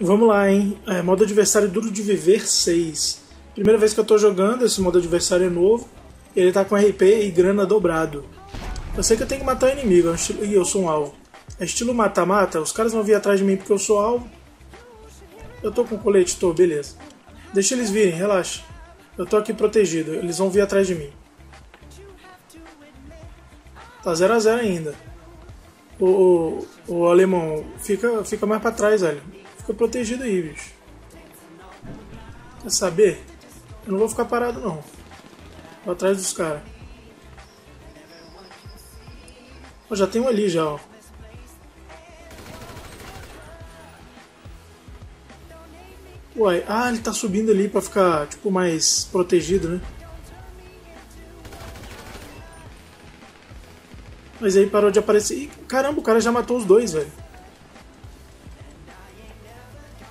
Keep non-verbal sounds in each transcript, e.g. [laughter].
Vamos lá, hein? É, modo adversário duro de viver 6. Primeira vez que eu tô jogando, esse modo adversário é novo. Ele tá com RP e grana dobrado. Eu sei que eu tenho que matar o inimigo, e eu sou um alvo. É estilo mata-mata, os caras vão vir atrás de mim porque eu sou alvo. Eu tô com colete, tô, beleza. Deixa eles virem, relaxa. Eu tô aqui protegido, eles vão vir atrás de mim. Tá 0 a 0 ainda. O, o, o, alemão fica, fica mais pra trás, velho. Fica protegido aí, bicho. Quer saber? Eu não vou ficar parado não. Vou atrás dos caras. já tem um ali já, ó. Uai, ah, ele tá subindo ali pra ficar, tipo, mais protegido, né? Mas aí parou de aparecer. Ih, caramba, o cara já matou os dois, velho.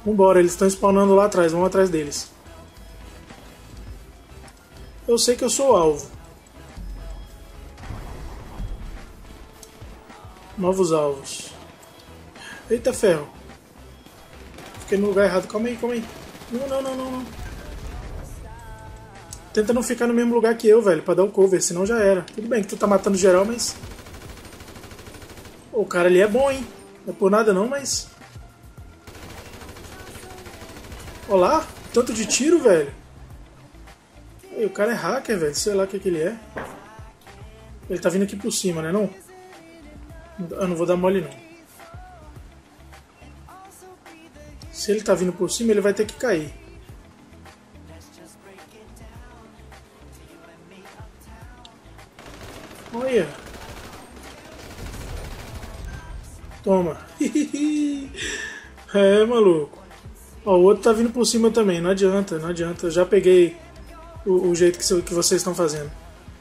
Vambora, eles estão spawnando lá atrás, vamos atrás deles. Eu sei que eu sou o alvo. Novos alvos. Eita ferro. Fiquei no lugar errado. Calma aí, calma aí. Não, não, não, não, não. Tenta não ficar no mesmo lugar que eu, velho, pra dar o cover, senão já era. Tudo bem que tu tá matando geral, mas... O cara ali é bom, hein? Não é por nada não, mas... Olá, tanto de tiro, velho. O cara é hacker, velho. Sei lá o que, que ele é. Ele tá vindo aqui por cima, né não? Eu não vou dar mole não. Se ele tá vindo por cima, ele vai ter que cair. Olha. Toma. [laughs] é, maluco. Ó, o outro tá vindo por cima também. Não adianta, não adianta. Eu já peguei o, o jeito que, que vocês estão fazendo.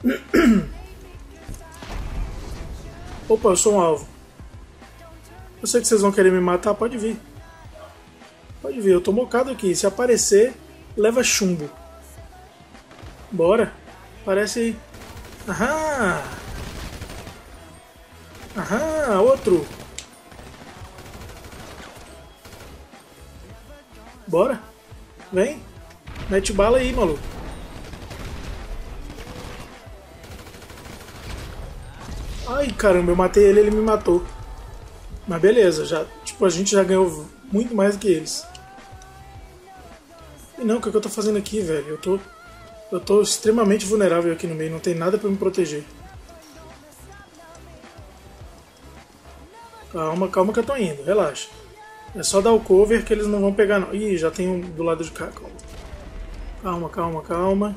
[clears throat] Opa, eu sou um alvo. Eu sei que vocês vão querer me matar, pode vir. Pode vir, eu tô mocado aqui. Se aparecer, leva chumbo. Bora. Aparece aí. Aham! Aham, outro. Bora. Vem. Mete bala aí, maluco. Ai, caramba, eu matei ele, ele me matou. Mas beleza, já, tipo, a gente já ganhou muito mais do que eles. E não, o que, é que eu tô fazendo aqui, velho? Eu tô eu tô extremamente vulnerável aqui no meio, não tem nada para me proteger. Calma, calma que eu tô indo, relaxa. É só dar o cover que eles não vão pegar não. Ih, já tem um do lado de cá, calma. Calma, calma.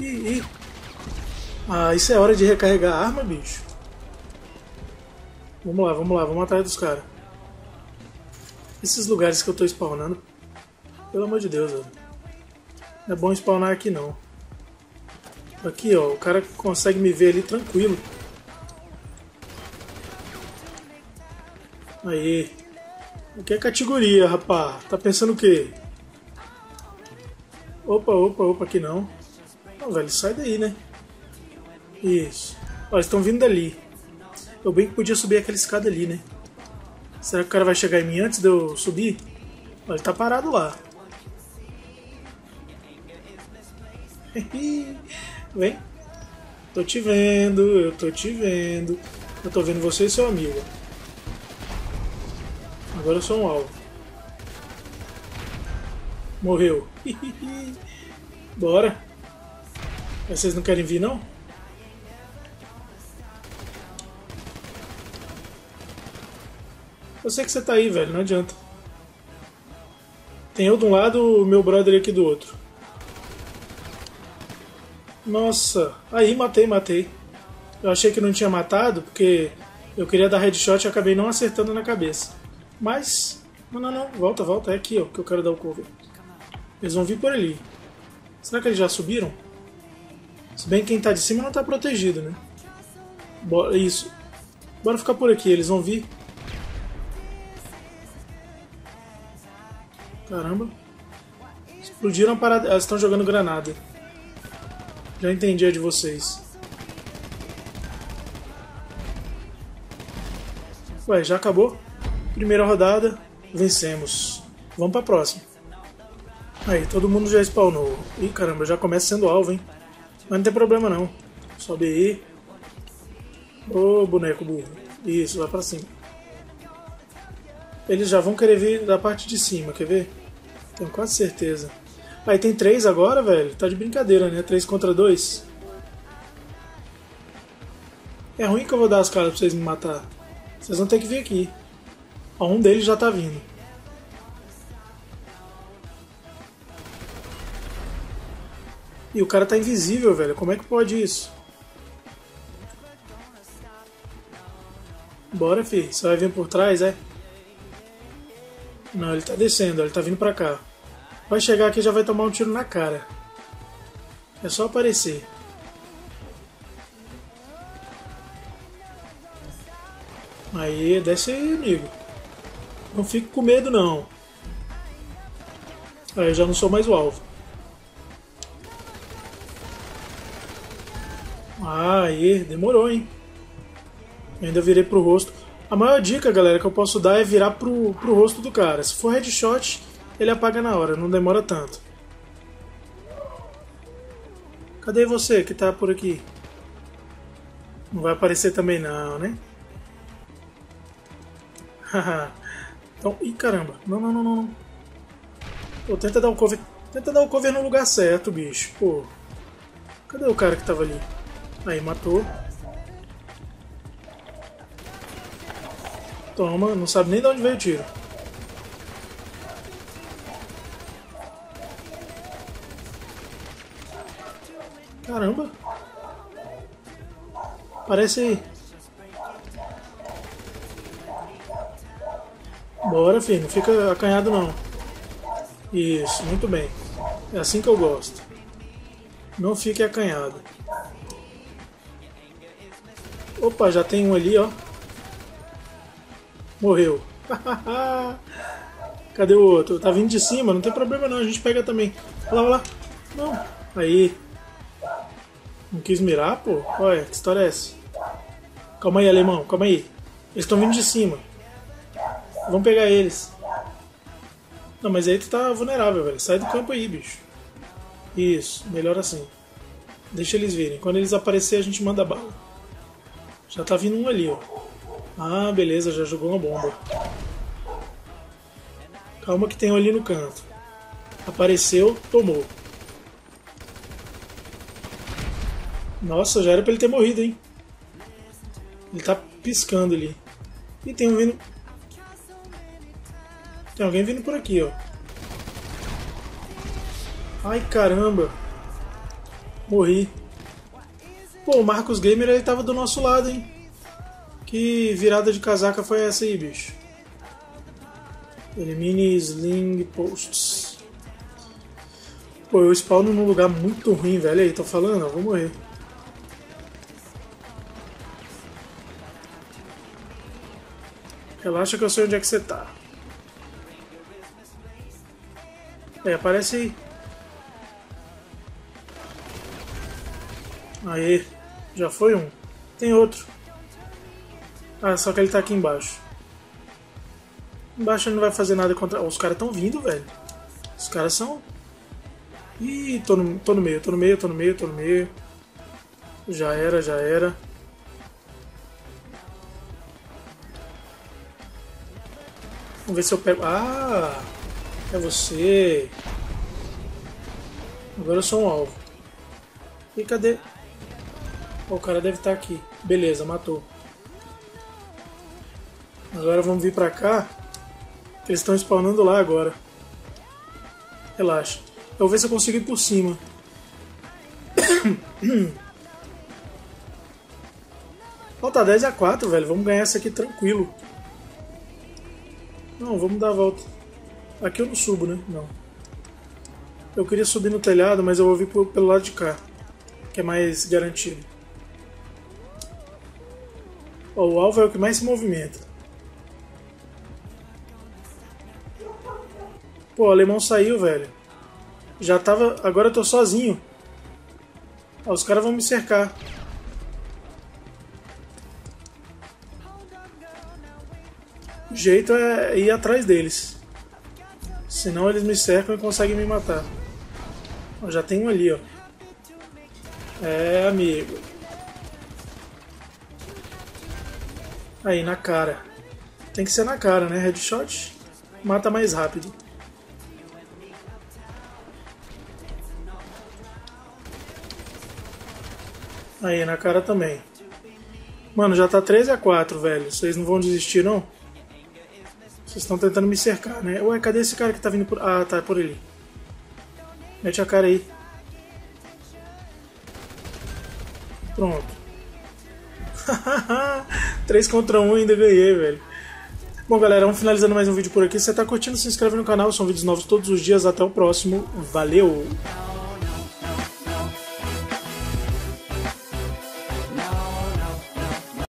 Ih, ih. Ah, isso é hora de recarregar a arma, bicho. Vamos lá, vamos lá, vamos atrás dos caras. Esses lugares que eu tô spawnando, pelo amor de Deus, velho. Não é bom spawnar aqui não. Aqui, ó, o cara consegue me ver ali tranquilo. Aí. Aqui é categoria, rapá. Tá pensando o quê? Opa, opa, opa, aqui não. Não, velho, sai daí, né? Isso. Ó, eles estão vindo dali. Eu bem que podia subir aquela escada ali, né? Será que o cara vai chegar em mim antes de eu subir? Ó, ele tá parado lá. [laughs] Vem. Tô te vendo, eu tô te vendo. Eu tô vendo você e seu amigo. Agora eu sou um alvo. Morreu. [laughs] Bora. Vocês não querem vir, não? Eu sei que você tá aí, velho, não adianta. Tem eu de um lado, o meu brother aqui do outro. Nossa, aí matei, matei. Eu achei que não tinha matado, porque eu queria dar headshot e acabei não acertando na cabeça. Mas, não, não, não, volta, volta, é aqui ó, que eu quero dar o cover. Eles vão vir por ali. Será que eles já subiram? Se bem que quem tá de cima não tá protegido, né? Bora, isso. Bora ficar por aqui, eles vão vir. Explodiram a parada. Elas estão jogando granada. Já entendi a de vocês. Ué, já acabou? Primeira rodada, vencemos. Vamos pra próxima. Aí, todo mundo já spawnou. Ih, caramba, já começa sendo alvo, hein? Mas não tem problema não. Sobe aí. Ô, boneco burro. Isso, vai pra cima. Eles já vão querer vir da parte de cima, quer ver? Tenho quase certeza. Aí tem três agora, velho. Tá de brincadeira, né? Três contra dois. É ruim que eu vou dar as caras pra vocês me matar. Vocês vão ter que vir aqui. Ó, um deles já tá vindo. E o cara tá invisível, velho. Como é que pode isso? Bora, fi. Você vai vir por trás, é? Não, ele tá descendo, ele tá vindo pra cá. Vai chegar aqui e já vai tomar um tiro na cara. É só aparecer. Aí, desce aí, amigo. Não fique com medo, não. Aí, eu já não sou mais o alvo. Ah, aí, demorou, hein? Eu ainda virei pro rosto. A maior dica, galera, que eu posso dar é virar pro, pro rosto do cara. Se for headshot, ele apaga na hora, não demora tanto. Cadê você que tá por aqui? Não vai aparecer também não, né? então, ih caramba, não, não, não, não. Pô, tenta dar o cover. Tenta dar o cover no lugar certo, bicho. Pô. Cadê o cara que tava ali? Aí, matou. Toma, não sabe nem de onde veio o tiro. Caramba. Parece aí. Bora, filho. Não fica acanhado, não. Isso, muito bem. É assim que eu gosto. Não fique acanhado. Opa, já tem um ali, ó. Morreu. [laughs] Cadê o outro? Tá vindo de cima, não tem problema não, a gente pega também. Olha lá, olha lá. Não. Aí. Não quis mirar, pô? Olha, que história é essa? Calma aí, alemão, calma aí. Eles estão vindo de cima. Vamos pegar eles. Não, mas aí tu tá vulnerável, velho. Sai do campo aí, bicho. Isso, melhor assim. Deixa eles virem. Quando eles aparecerem, a gente manda bala. Já tá vindo um ali, ó. Ah, beleza, já jogou uma bomba. Calma que tem um ali no canto. Apareceu, tomou. Nossa, já era pra ele ter morrido, hein? Ele tá piscando ali. E tem um vindo. Tem alguém vindo por aqui, ó. Ai caramba. Morri. Pô, o Marcos Gamer ele tava do nosso lado, hein? Que virada de casaca foi essa aí, bicho? Elimine Sling Posts. Pô, eu spawno num lugar muito ruim, velho. Aí, tô falando, eu vou morrer. Relaxa que eu sei onde é que você tá. É, aparece aí. Aí, já foi um. Tem outro. Ah, só que ele tá aqui embaixo. Embaixo ele não vai fazer nada contra. Oh, os caras estão vindo, velho. Os caras são. Ih, tô no, tô no meio, tô no meio, tô no meio, tô no meio. Já era, já era. Vamos ver se eu pego. Ah! É você. Agora eu sou um alvo. E cadê? Oh, o cara deve estar tá aqui. Beleza, matou. Agora vamos vir pra cá. Eles estão spawnando lá agora. Relaxa. Eu vou ver se eu consigo ir por cima. [coughs] Falta 10 a 4, velho. Vamos ganhar essa aqui tranquilo. Não, vamos dar a volta. Aqui eu não subo, né? Não. Eu queria subir no telhado, mas eu vou vir pelo lado de cá. Que é mais garantido. Ó, o alvo é o que mais se movimenta. Pô, o alemão saiu, velho. Já tava. Agora eu tô sozinho. Ah, os caras vão me cercar. Jeito é ir atrás deles. Senão eles me cercam e conseguem me matar. Já tem um ali, ó. É, amigo. Aí, na cara. Tem que ser na cara, né? Headshot mata mais rápido. Aí, na cara também. Mano, já tá 13 a 4, velho. Vocês não vão desistir, não? Vocês estão tentando me cercar, né? Ué, cadê esse cara que tá vindo por... Ah, tá, por ali. Mete a cara aí. Pronto. [laughs] 3 contra 1 ainda ganhei, velho. Bom, galera, vamos finalizando mais um vídeo por aqui. Se você tá curtindo, se inscreve no canal. São vídeos novos todos os dias. Até o próximo. Valeu!